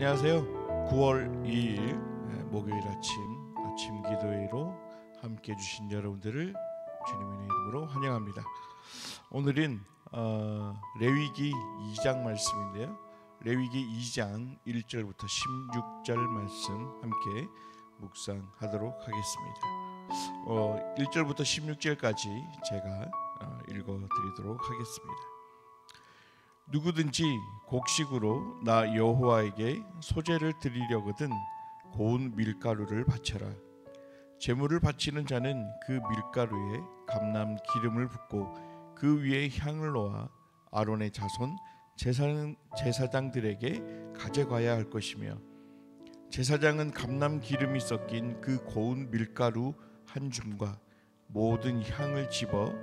안녕하세요. 9월 2일 목요일 아침 아침 기도회로 함께 해주신 여러분들을 주님의 이름으로 환영합니다. 오늘은 어, 레위기 2장 말씀인데요. 레위기 2장 1절부터 16절 말씀 함께 묵상하도록 하겠습니다. 어, 1절부터 16절까지 제가 어, 읽어드리도록 하겠습니다. 누구든지 곡식으로 나 여호와에게 소재를 드리려거든 고운 밀가루를 바쳐라. 제물을 바치는 자는 그 밀가루에 감람 기름을 붓고 그 위에 향을 놓아 아론의 자손 제사장, 제사장들에게 가져가야 할 것이며 제사장은 감람 기름이 섞인 그 고운 밀가루 한 줌과 모든 향을 집어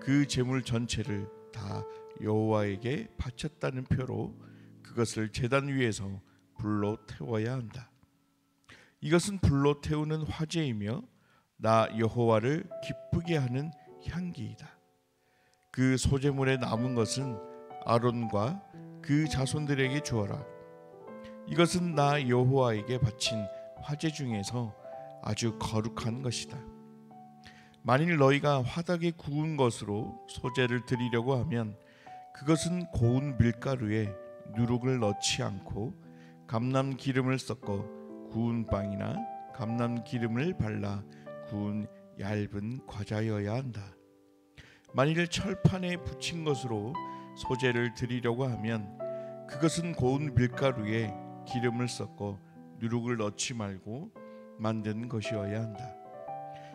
그 제물 전체를 다 여호와에게 바쳤다는 표로 그것을 제단 위에서 불로 태워야 한다. 이것은 불로 태우는 화제이며 나 여호와를 기쁘게 하는 향기이다. 그 소재물에 남은 것은 아론과 그 자손들에게 주어라. 이것은 나 여호와에게 바친 화제 중에서 아주 거룩한 것이다. 만일 너희가 화덕에 구운 것으로 소재를 드리려고 하면 그것은 고운 밀가루에 누룩을 넣지 않고 감람 기름을 섞어 구운 빵이나 감람 기름을 발라 구운 얇은 과자여야 한다. 만일 철판에 붙인 것으로 소재를 드리려고 하면 그것은 고운 밀가루에 기름을 섞어 누룩을 넣지 말고 만든 것이어야 한다.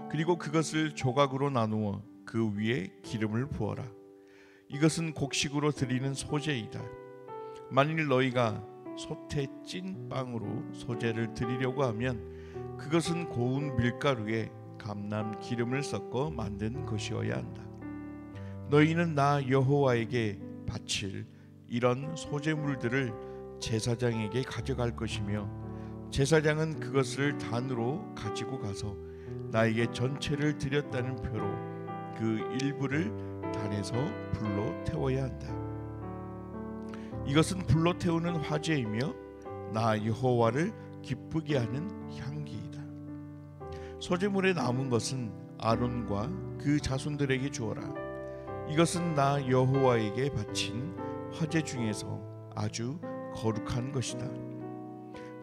그리고 그것을 조각으로 나누어 그 위에 기름을 부어라. 이것은 곡식으로 드리는 소재이다. 만일 너희가 소태 찐 빵으로 소재를 드리려고 하면 그것은 고운 밀가루에 감람 기름을 섞어 만든 것이어야 한다. 너희는 나 여호와에게 바칠 이런 소재물들을 제사장에게 가져갈 것이며 제사장은 그것을 단으로 가지고 가서 나에게 전체를 드렸다는 표로 그 일부를 단에서 불로 태워야 한다. 이것은 불로 태우는 화제이며 나 여호와를 기쁘게 하는 향기이다. 소재물에 남은 것은 아론과 그 자손들에게 주어라. 이것은 나 여호와에게 바친 화제 중에서 아주 거룩한 것이다.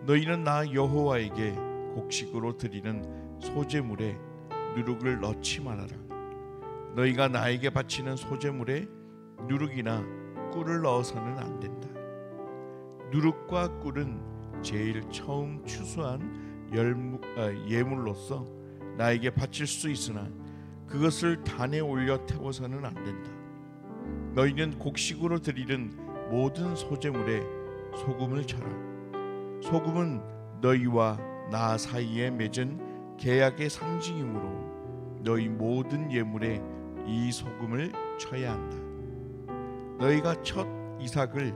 너희는 나 여호와에게 곡식으로 드리는 소재물에 누룩을 넣지 말아라. 너희가 나에게 바치는 소재물에 누룩이나 꿀을 넣어서는 안 된다. 누룩과 꿀은 제일 처음 추수한 열무, 아, 예물로서 나에게 바칠 수 있으나 그것을 단에 올려 태워서는 안 된다. 너희는 곡식으로 드리는 모든 소재물에 소금을 쳐라. 소금은 너희와 나 사이에 맺은 계약의 상징이므로 너희 모든 예물에 이 소금을 쳐야 한다. 너희가 첫 이삭을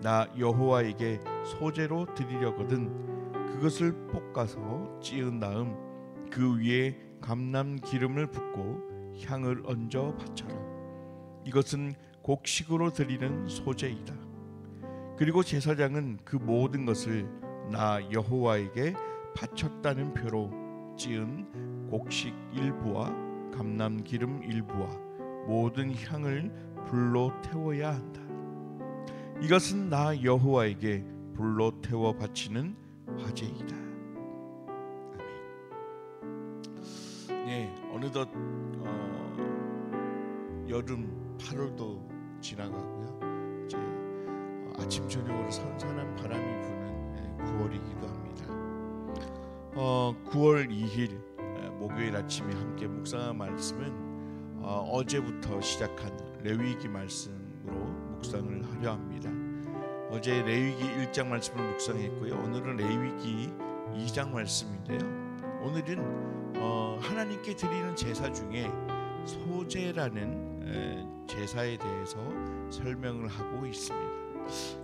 나 여호와에게 소재로 드리려거든 그것을 볶아서 찌은 다음 그 위에 감람 기름을 붓고 향을 얹어 바쳐라. 이것은 곡식으로 드리는 소재이다. 그리고 제사장은 그 모든 것을 나 여호와에게 바쳤다는 표로 찌은 곡식 일부와 감람 기름 일부와 모든 향을 불로 태워야 한다. 이것은 나 여호와에게 불로 태워 바치는 화제이다. 아멘. 네, 어느덧 어, 여름 8월도 지나가고요. 이제 어, 아침 저녁으로 선선한 바람이 부는 9월이기도 합니다. 어, 9월 2일 목요일 아침에 함께 묵상한 말씀은 어, 제부터 시작한 레위기 말씀으로 묵상을 하려 합니다. 어제 레위기 1장 말씀을 묵상했고요. 오늘은 레위기 2장 말씀인데요. 오늘은 어, 하나님께 드리는 제사 중에 소제라는 에, 제사에 대해서 설명을 하고 있습니다.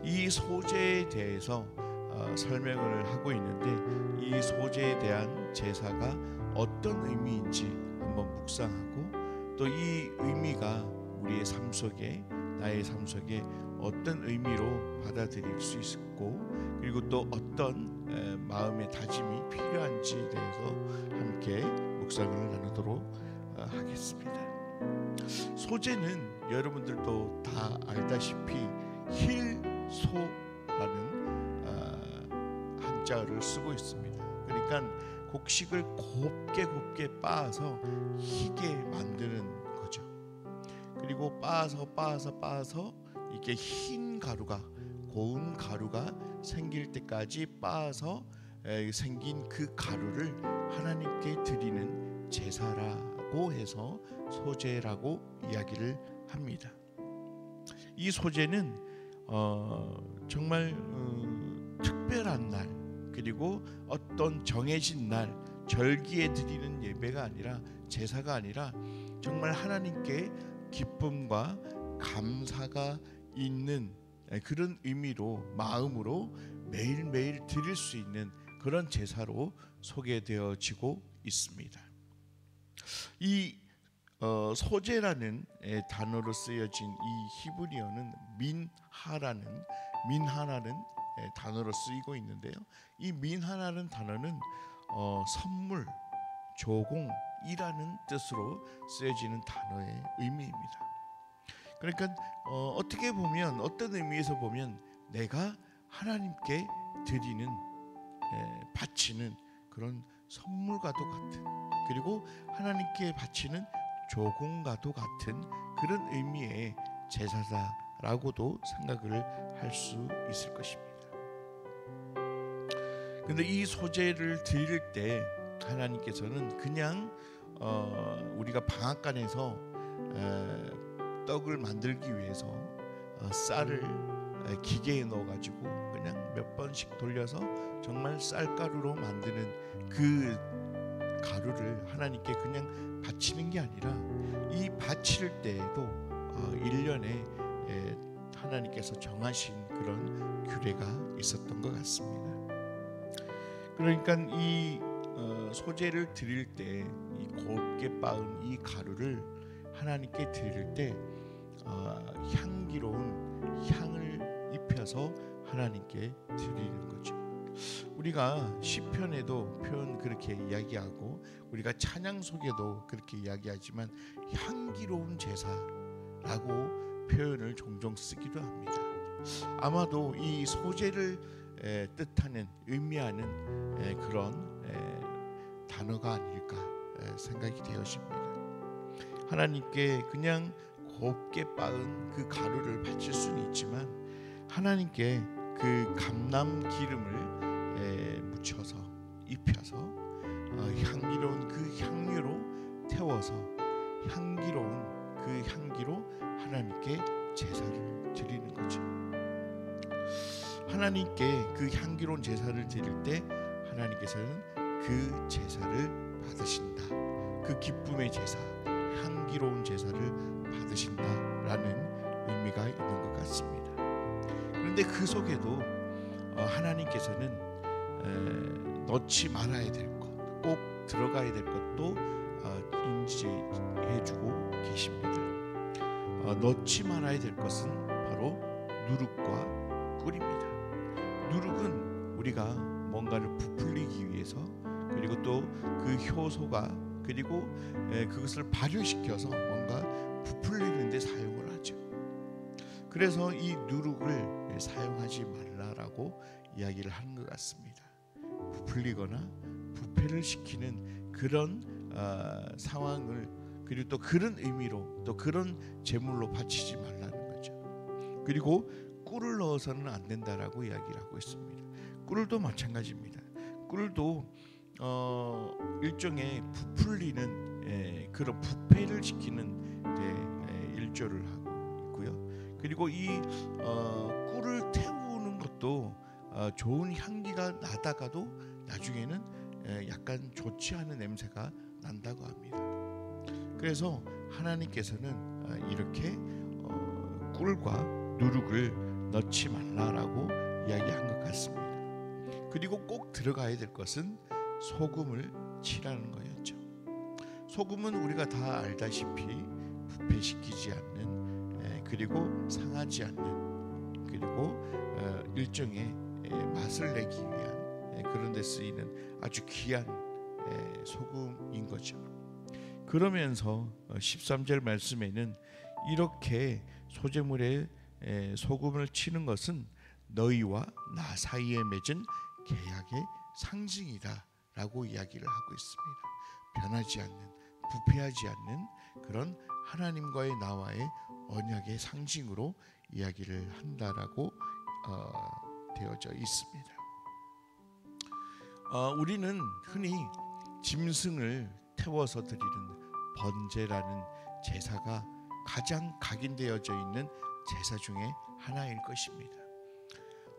이 소제에 대해서 어, 설명을 하고 있는데 이 소제에 대한 제사가 어떤 의미인지 한번 묵상하고 또 이 의미가 우리의 삶 속에 나의 삶 속에 어떤 의미로 받아들일 수 있고 그리고 또 어떤 에, 마음의 다짐이 필요한지에 대해서 함께 묵상을 나누도록 어, 하겠습니다. 소재는 여러분들도 다 알다시피 힐소라는 어, 한자를 쓰고 있습니다. 그러니까 곡식을 곱게 곱게 빻아서 희게 만드는 거죠. 그리고 빻아서 빻아서 빻아서 이게 흰 가루가 고운 가루가 생길 때까지 빻아서 에, 생긴 그 가루를 하나님께 드리는 제사라고 해서 소제라고 이야기를 합니다. 이 소제는 어, 정말 어, 특별한 날 그리고 어떤 정해진 날 절기에 드리는 예배가 아니라 제사가 아니라 정말 하나님께 기쁨과 감사가 있는 그런 의미로 마음으로 매일매일 드릴 수 있는 그런 제사로 소개되어지고 있습니다. 이 어, 소제라는 에, 단어로 쓰여진 이 히브리어는 민하라는 민하라는 에, 단어로 쓰이고 있는데요. 이 민하라는 단어는 어, 선물, 조공이라는 뜻으로 쓰여지는 단어의 의미입니다. 그러니까 어, 어떻게 보면 어떤 의미에서 보면 내가 하나님께 드리는 에, 바치는 그런 선물과도 같은 그리고 하나님께 바치는 조공과도 같은 그런 의미의 제사다라고도 생각을 할 수 있을 것입니다. 근데 이 소재를 드릴 때 하나님께서는 그냥 어, 우리가 방앗간에서 에, 떡을 만들기 위해서 어, 쌀을 에, 기계에 넣어가지고 그냥 몇 번씩 돌려서 정말 쌀가루로 만드는 그 가루를 하나님께 그냥 바치는 게 아니라 이 바칠 때에도 어, 1년에 에, 하나님께서 정하신 그런 규례가 있었던 것 같습니다. 그러니까 이 어, 소재를 드릴 때 이 곱게 빻은 이 가루를 하나님께 드릴 때 어, 향기로운 향을 입혀서 하나님께 드리는 거죠. 우리가 시편에도 표현 그렇게 이야기하고 우리가 찬양 속에도 그렇게 이야기하지만 향기로운 제사라고 표현을 종종 쓰기도 합니다. 아마도 이 소재를 에, 뜻하는 의미하는 에, 그런 에, 단어가 아닐까 에, 생각이 되어집니다. 하나님께 그냥 곱게 빻은 그 가루를 바칠 수는 있지만 하나님께 그 감람 기름을 에, 묻혀서 입혀서 어, 향기로운 그 향유로 태워서 향기로운 그 향기로 하나님께 제사를 드리는 거죠. 하나님께 그 향기로운 제사를 드릴 때 하나님께서는 그 제사를 받으신다. 그 기쁨의 제사, 향기로운 제사를 받으신다라는 의미가 있는 것 같습니다. 그런데 그 속에도 어, 하나님께서는 에, 넣지 말아야 될 것, 꼭 들어가야 될 것도 어, 인지해주고 계십니다. 어, 넣지 말아야 될 것은 바로 누룩과 꿀입니다. 누룩은 우리가 뭔가를 부풀리기 위해서 그리고 또 그 효소가 그리고 에, 그것을 발효시켜서 뭔가 부풀리는 데 사용을 하죠. 그래서 이 누룩을 사용하지 말라라고 이야기를 하는 것 같습니다. 부풀리거나 부패를 시키는 그런 어, 상황을 그리고 또 그런 의미로 또 그런 제물로 바치지 말라는 거죠. 그리고 꿀을 넣어서는 안 된다라고 이야기를 하고 있습니다. 꿀도 마찬가지입니다. 꿀도 어, 일종의 부풀리는 에, 그런 부패를 시키는 데, 에, 일조를 하고 있고요. 그리고 이 어, 꿀을 태우는 것도 어, 좋은 향기가 나다가도 나중에는 에, 약간 좋지 않은 냄새가 난다고 합니다. 그래서 하나님께서는 어, 이렇게 어, 꿀과 누룩을 넣지 말라라고 이야기한 것 같습니다. 그리고 꼭 들어가야 될 것은 소금을 칠하는 거였죠. 소금은 우리가 다 알다시피 부패시키지 않는 그리고 상하지 않는 그리고 어, 일종의 에, 맛을 내기 위한 에, 그런 데 쓰이는 아주 귀한 에, 소금인 거죠. 그러면서 어, 13절 말씀에는 이렇게 소재물에 에, 소금을 치는 것은 너희와 나 사이에 맺은 계약의 상징이다라고 이야기를 하고 있습니다. 변하지 않는 부패하지 않는 그런 하나님과의 나와의 언약의 상징으로 이야기를 한다라고 어, 되어져 있습니다. 어, 우리는 흔히 짐승을 태워서 드리는 번제라는 제사가 가장 각인되어져 있는 제사 중에 하나일 것입니다.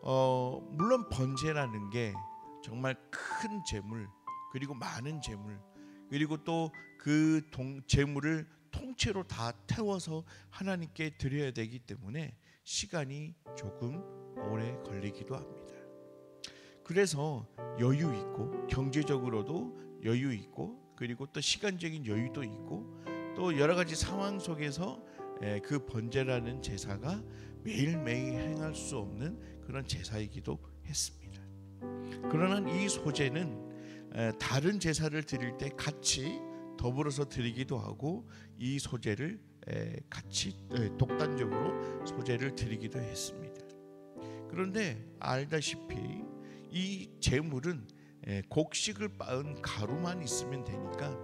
어, 물론 번제라는 게 정말 큰 재물 그리고 많은 재물 그리고 또 그 재물을 통째로 다 태워서 하나님께 드려야 되기 때문에 시간이 조금 오래 걸리기도 합니다. 그래서 여유 있고 경제적으로도 여유 있고 그리고 또 시간적인 여유도 있고 또 여러 가지 상황 속에서 그 번제라는 제사가 매일매일 행할 수 없는 그런 제사이기도 했습니다. 그러나 이 소제는 다른 제사를 드릴 때 같이 더불어서 드리기도 하고 이 소재를 같이 독단적으로 소재를 드리기도 했습니다. 그런데 알다시피 이 재물은 곡식을 빻은 가루만 있으면 되니까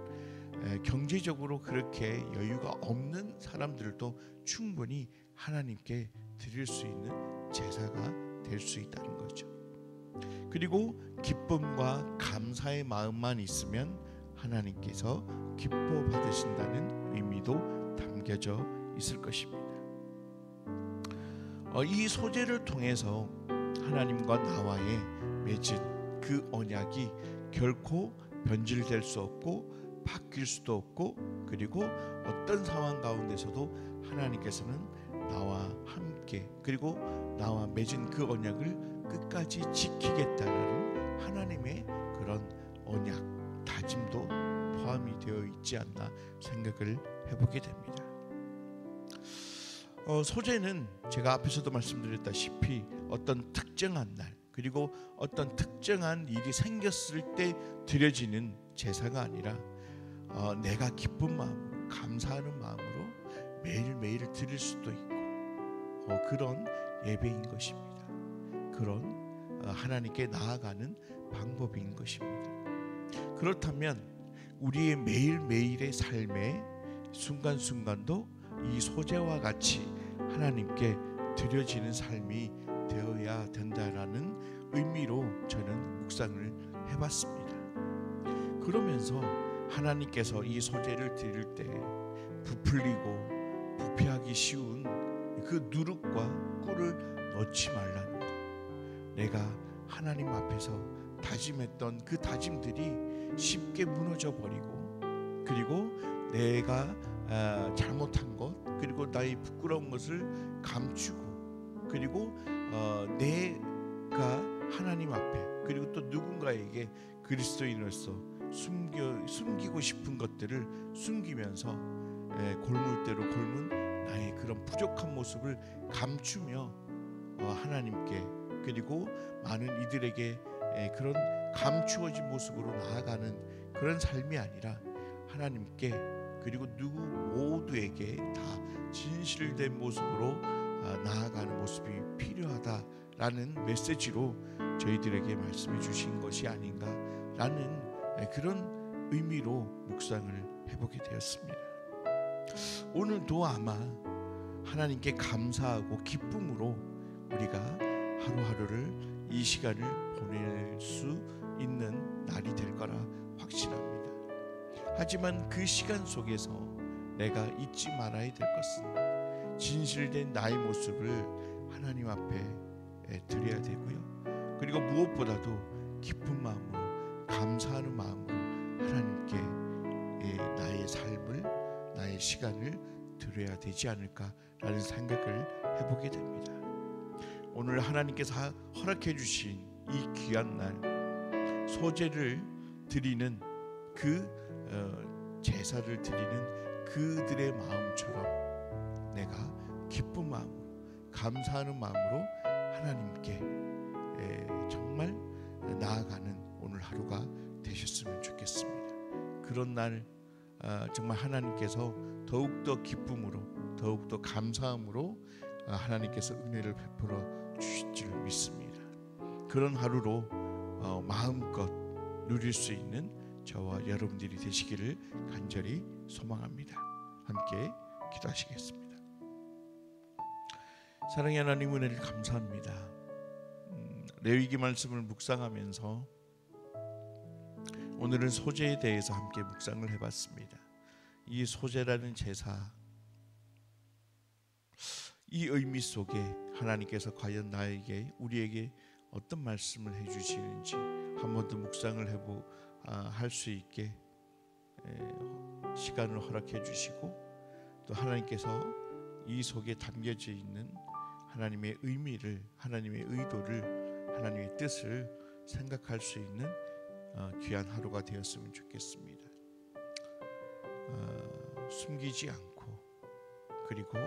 경제적으로 그렇게 여유가 없는 사람들도 충분히 하나님께 드릴 수 있는 제사가 될 수 있다는 거죠. 그리고 기쁨과 감사의 마음만 있으면 하나님께서 기뻐 받으신다는 의미도 담겨져 있을 것입니다. 어, 이 소재를 통해서 하나님과 나와의 맺은 그 언약이 결코 변질될 수 없고 바뀔 수도 없고 그리고 어떤 상황 가운데서도 하나님께서는 나와 함께 그리고 나와 맺은 그 언약을 끝까지 지키겠다는 하나님의 그런 언약 다짐도 포함이 되어 있지 않나 생각을 해보게 됩니다. 어, 소재는 제가 앞에서도 말씀드렸다시피 어떤 특정한 날 그리고 어떤 특정한 일이 생겼을 때 드려지는 제사가 아니라 어, 내가 기쁜 마음, 감사하는 마음으로 매일 매일 드릴 수도 있고 어, 그런 예배인 것입니다. 그런 어, 하나님께 나아가는 방법인 것입니다. 그렇다면 우리의 매일매일의 삶의 순간순간도 이 소재와 같이 하나님께 드려지는 삶이 되어야 된다라는 의미로 저는 묵상을 해봤습니다. 그러면서 하나님께서 이 소재를 드릴 때 부풀리고 부패하기 쉬운 그 누룩과 꿀을 넣지 말라는 것. 내가 하나님 앞에서 다짐했던 그 다짐들이 쉽게 무너져 버리고 그리고 내가 아, 잘못한 것 그리고 나의 부끄러운 것을 감추고 그리고 어, 내가 하나님 앞에 그리고 또 누군가에게 그리스도인으로서 숨겨 숨기고 싶은 것들을 숨기면서 골물대로 골문 나의 그런 부족한 모습을 감추며 어, 하나님께 그리고 많은 이들에게 그런 감추어진 모습으로 나아가는 그런 삶이 아니라 하나님께 그리고 누구 모두에게 다 진실된 모습으로 아, 나아가는 모습이 필요하다라는 메시지로 저희들에게 말씀해 주신 것이 아닌가라는 그런 의미로 묵상을 해보게 되었습니다. 오늘도 아마 하나님께 감사하고 기쁨으로 우리가 하루하루를 이 시간을 보낼 수 있는 날이 될 거라 확신합니다. 하지만 그 시간 속에서 내가 잊지 말아야 될 것은 진실된 나의 모습을 하나님 앞에 드려야 되고요. 그리고 무엇보다도 기쁜 마음으로 감사하는 마음으로 하나님께 나의 삶을 나의 시간을 드려야 되지 않을까라는 생각을 해보게 됩니다. 오늘 하나님께서 허락해 주신 이 귀한 날 소재를 드리는 그 어, 제사를 드리는 그들의 마음처럼 내가 기쁜 마음으로 감사하는 마음으로 하나님께 에, 정말 나아가는 오늘 하루가 되셨으면 좋겠습니다. 그런 날 아, 정말 하나님께서 더욱 더 기쁨으로 더욱 더 감사함으로 아, 하나님께서 은혜를 베풀어 주실 줄 믿습니다. 그런 하루로 어, 마음껏 누릴 수 있는 저와 여러분들이 되시기를 간절히 소망합니다. 함께 기도하시겠습니다. 사랑의 하나님 은혜를 감사합니다. 음, 레위기 말씀을 묵상하면서 오늘은 소재에 대해서 함께 묵상을 해봤습니다. 이 소재라는 제사, 이 의미 속에 하나님께서 과연 나에게 우리에게 어떤 말씀을 해주시는지 한 번 더 묵상을 해보 아, 할수 있게 에, 시간을 허락해 주시고 또 하나님께서 이 속에 담겨져 있는 하나님의 의미를 하나님의 의도를 하나님의 뜻을 생각할 수 있는 어, 귀한 하루가 되었으면 좋겠습니다. 어, 숨기지 않고 그리고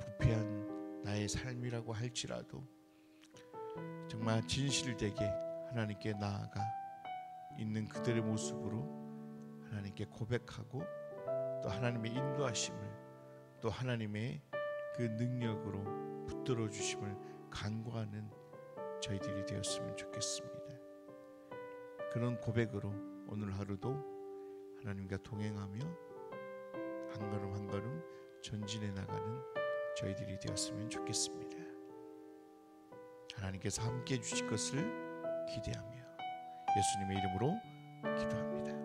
부패한 나의 삶이라고 할지라도 정말 진실되게 하나님께 나아가 있는 그들의 모습으로 하나님께 고백하고 또 하나님의 인도하심을 또 하나님의 그 능력으로 붙들어 주심을 간구하는 저희들이 되었으면 좋겠습니다. 그런 고백으로 오늘 하루도 하나님과 동행하며 한 걸음 한 걸음 전진해 나가는 저희들이 되었으면 좋겠습니다. 하나님께서 함께 해 주실 것을 기대하며 예수님의 이름으로 기도합니다.